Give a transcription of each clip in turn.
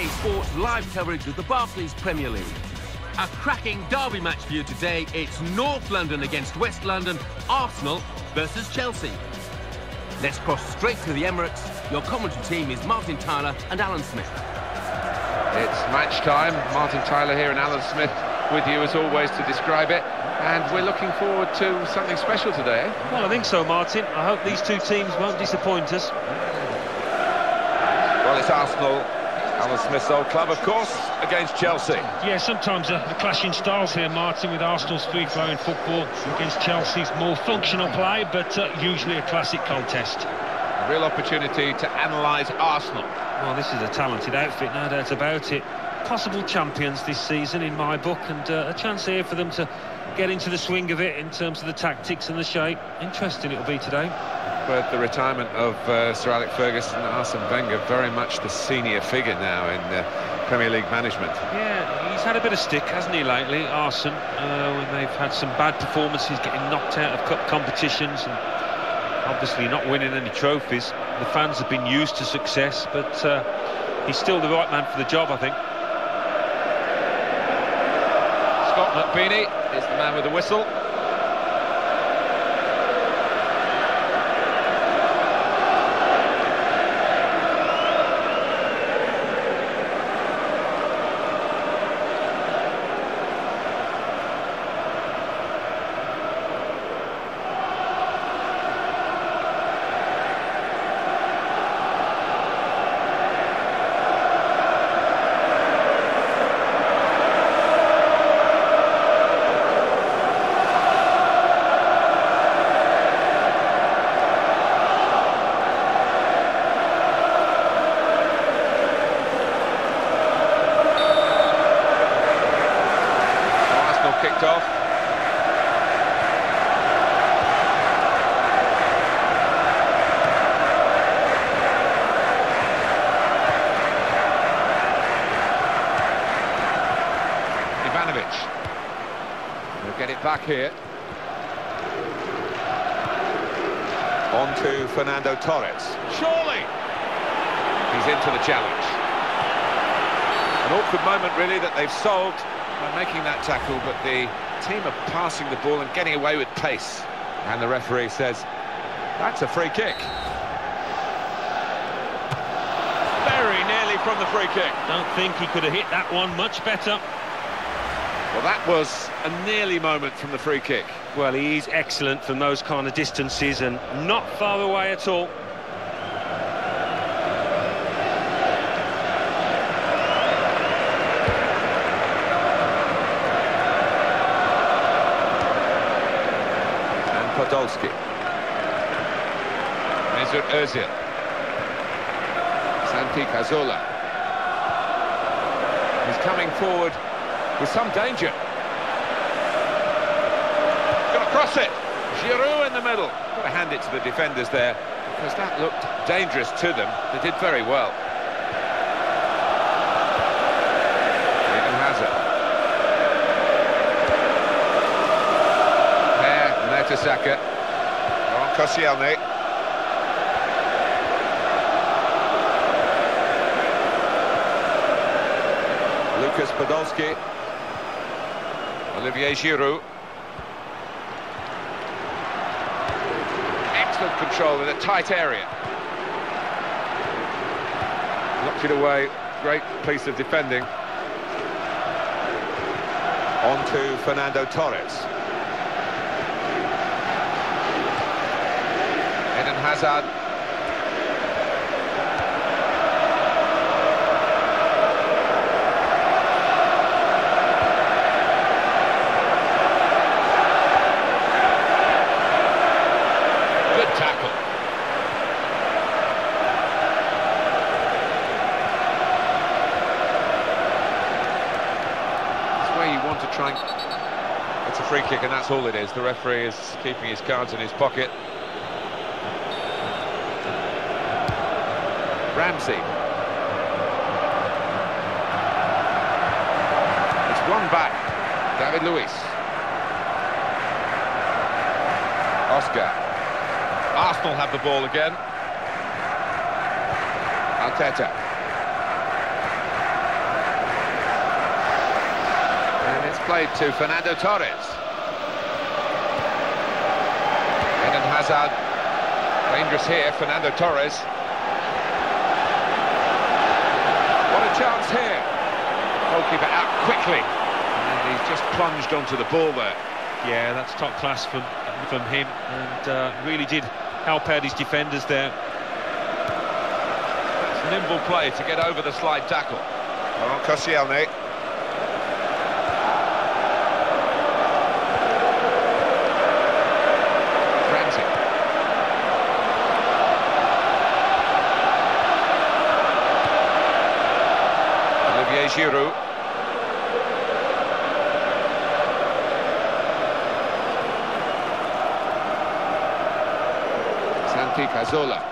Sports live coverage of the Barclays Premier League. A cracking derby match for you today. It's North London against West London, Arsenal versus Chelsea. Let's cross straight to the Emirates. Your commentary team is Martin Tyler and Alan Smith. It's match time. Martin Tyler here and Alan Smith with you as always to describe it. And we're looking forward to something special today. Eh? Well, I think so, Martin. I hope these two teams won't disappoint us. Well, it's Arsenal Alan Smith's old club, of course, against Chelsea. Yeah, sometimes a, a clashing styles here, Martin, with Arsenal's free-flowing football against Chelsea's more functional play, but uh, usually a classic contest. A real opportunity to analyse Arsenal. Well, this is a talented outfit, no doubt about it. Possible champions this season, in my book, and uh, a chance here for them to get into the swing of it in terms of the tactics and the shape. Interesting it'll be today but the retirement of uh, Sir Alex Ferguson and Arsene Wenger, very much the senior figure now in uh, Premier League management. Yeah, he's had a bit of stick, hasn't he, lately, Arsene, uh, when they've had some bad performances, getting knocked out of cup competitions and obviously not winning any trophies. The fans have been used to success, but uh, he's still the right man for the job, I think. McBeanie is the man with the whistle. Back here. On to Fernando Torres. Surely! He's into the challenge. An awkward moment, really, that they've solved by making that tackle, but the team are passing the ball and getting away with pace. And the referee says, that's a free kick. Very nearly from the free kick. Don't think he could have hit that one much better. Well, that was a nearly moment from the free kick. Well, he is excellent from those kind of distances and not far away at all. And Podolski. Mesut Ozil. Santi Cazorla. He's coming forward with some danger. Going to cross it. Giroud in the middle. Got to hand it to the defenders there because that looked dangerous to them. They did very well. Eden Hazard. Per Mertesacker. On Koscielny. Lucas Podolski. Olivier Giroud. Excellent control in a tight area. Knocked it away. Great piece of defending. On to Fernando Torres. Eden Hazard free kick, and that's all it is. The referee is keeping his cards in his pocket. Ramsey. It's one back. David Luiz. Oscar. Arsenal have the ball again. Arteta. Played to Fernando Torres. Eden Hazard, dangerous here, Fernando Torres. What a chance here. Goalkeeper out quickly. And he's just plunged onto the ball there. Yeah, that's top class from from him, and uh, really did help out his defenders there. That's nimble play to get over the slide tackle. Laurent Koscielny. Cazorla.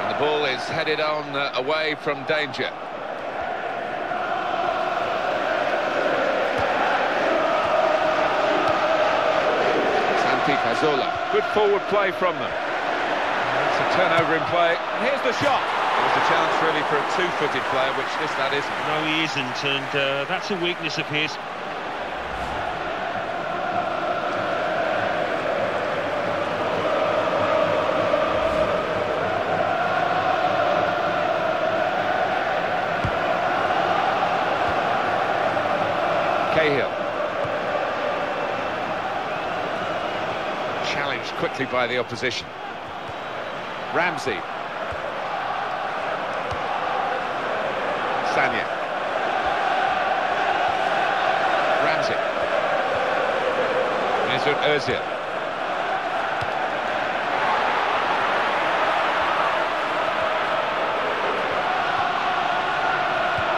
And the ball is headed on uh, away from danger. Santi Cazorla. Good forward play from them. It's a turnover in play. And here's the shot. It was a chance really for a two-footed player, which this lad isn't. No, he isn't, and uh, that's a weakness of his. Quickly by the opposition. Ramsey. Sagna. Ramsey. Mesut Ozil.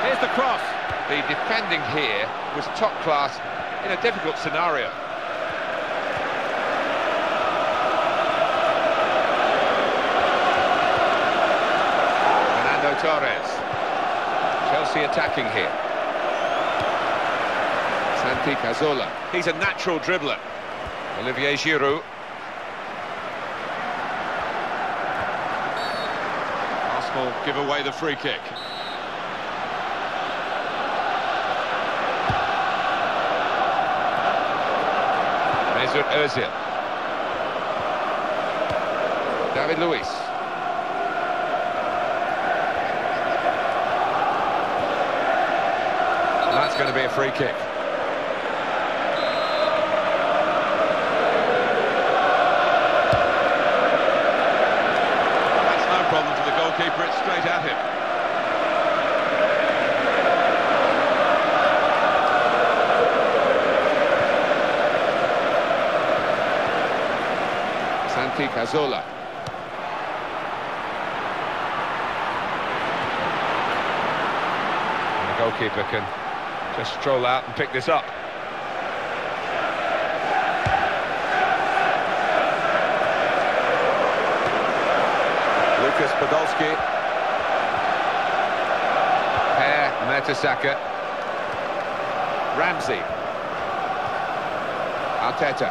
Here's the cross. The defending here was top class in a difficult scenario. Chelsea attacking here. Santi Cazorla. He's a natural dribbler. Olivier Giroud. Arsenal give away the free kick. Mesut Ozil. David Luiz. And that's going to be a free kick. That's no problem for the goalkeeper, it's straight at him. Santi Cazorla. And the goalkeeper can just stroll out and pick this up. Lucas Podolski. Mertesacker. Ramsey. Arteta.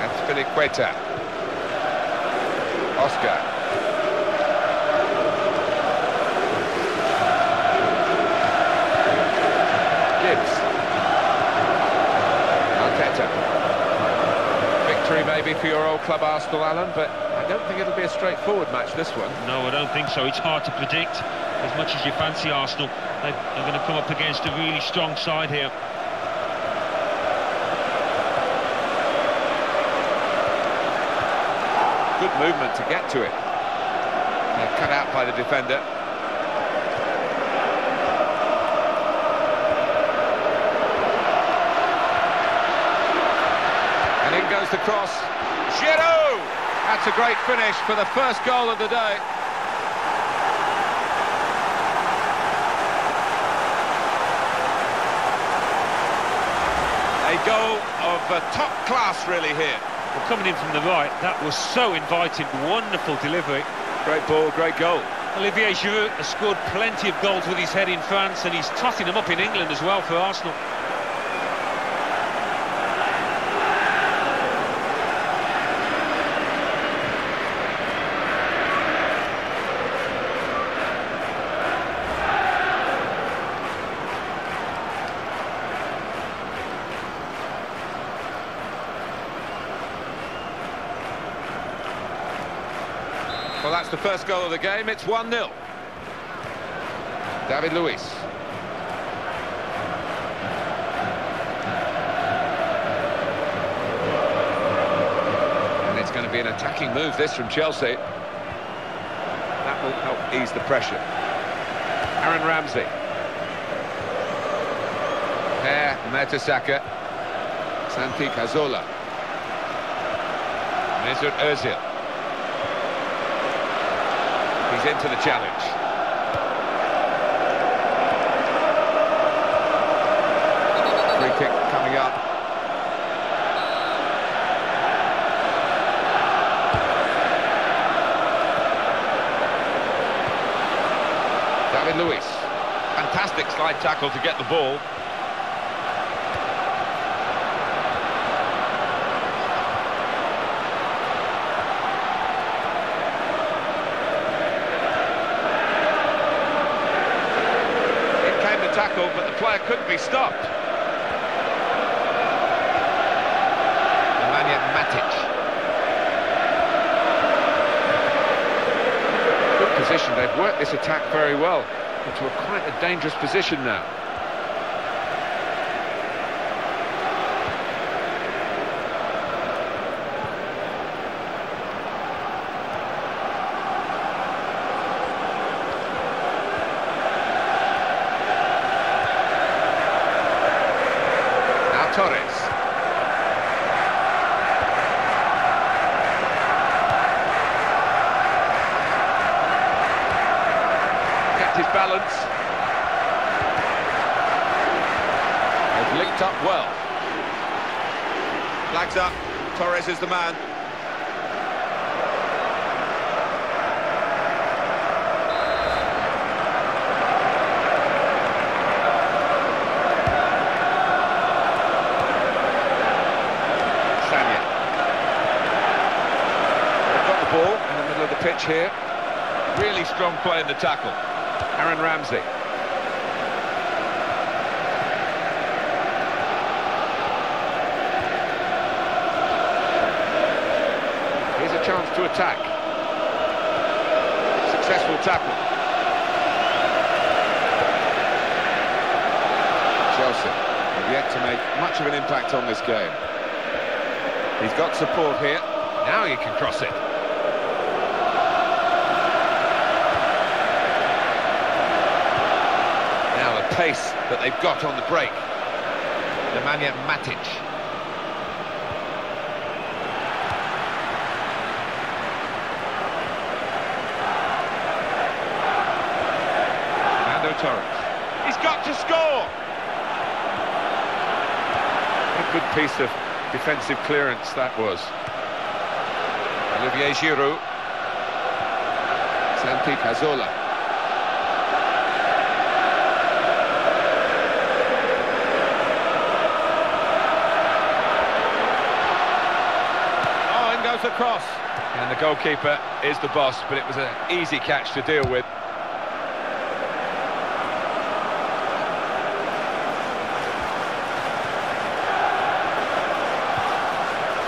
And Filiqueta. Oscar. Victory maybe for your old club Arsenal, Alan, but I don't think it'll be a straightforward match, this one. No, I don't think so. It's hard to predict. As much as you fancy Arsenal, they- they're going to come up against a really strong side here. Good movement to get to it. They're cut out by the defender. Goes the cross. Giroud! That's a great finish for the first goal of the day. A goal of uh, top class really here. Well, coming in from the right, that was so inviting. Wonderful delivery. Great ball, great goal. Olivier Giroud has scored plenty of goals with his head in France, and he's totting them up in England as well for Arsenal. That's the first goal of the game. It's 1-0. David Luiz. And it's going to be an attacking move, this, from Chelsea. That will help ease the pressure. Aaron Ramsey. Per Mertesacker. Santi Cazorla. Mesut Ozil. Into the challenge. Free kick coming up. David Luiz. Fantastic slide tackle to get the ball. In came the tackle, but the player couldn't be stopped. Nemanja Matic. Good position, they've worked this attack very well into a quite a dangerous position now. Now Torres. Kept his balance. They've linked up well. Flags up. Torres is the man. Sagna. Got the ball in the middle of the pitch here. Really strong play in the tackle. Aaron Ramsey. Here's a chance to attack. Successful tackle. Chelsea have yet to make much of an impact on this game. He's got support here. Now he can cross it. Pace that they've got on the break. Nemanja Matic. Fernando Torres. He's got to score! A good piece of defensive clearance that was. Olivier Giroud. Santi Cazorla. Cross. And the goalkeeper is the boss, but it was an easy catch to deal with.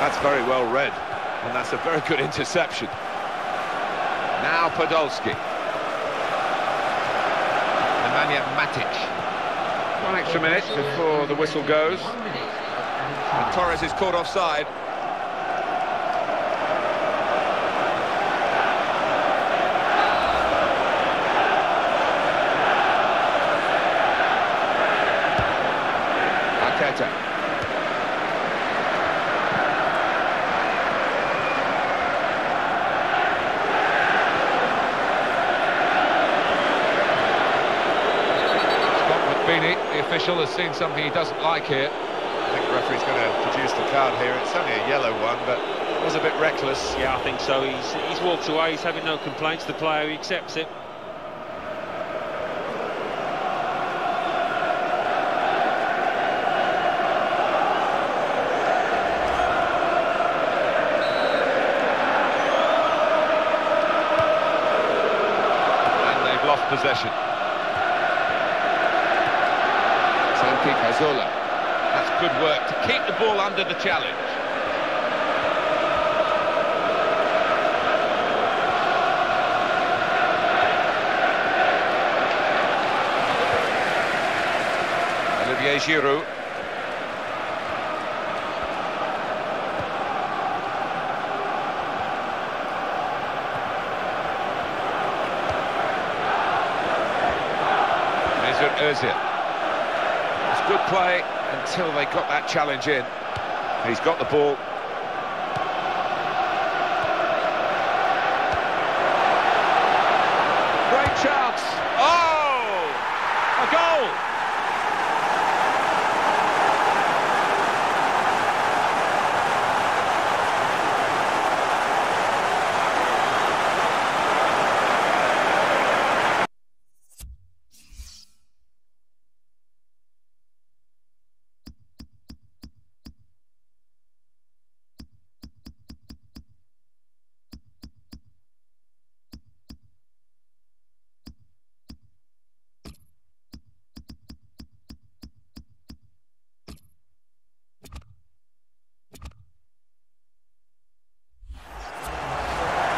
That's very well read, and that's a very good interception. Now Podolski. Nemanja Matic. One extra minute before the whistle goes. And Torres is caught offside. Arteta. Scott McBeanie, the official, has seen something he doesn't like here. I think the referee's going to produce the card here. It's only a yellow one, but it was a bit reckless. Yeah, I think so. He's, he's walked away. He's having no complaints. The player, he accepts it. And they've lost possession. Cazorla. That's good work to keep the ball under the challenge. Olivier Giroud. Mesut Özil. Good play until they got that challenge in. He's got the ball. Great chance. Oh! A goal!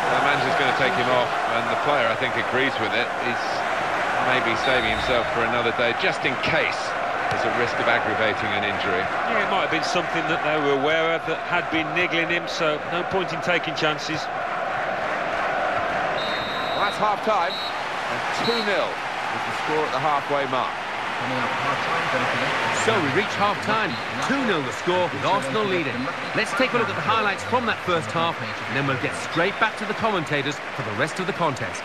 The manager's going to take him off, and the player, I think, agrees with it. He's maybe saving himself for another day, just in case there's a risk of aggravating an injury. Yeah, it might have been something that they were aware of that had been niggling him, so no point in taking chances. Well, that's half-time, and 2-0 is the score at the halfway mark. So we reach half-time. 2-0 the score with Arsenal leading. Let's take a look at the highlights from that first half, and then we'll get straight back to the commentators for the rest of the contest.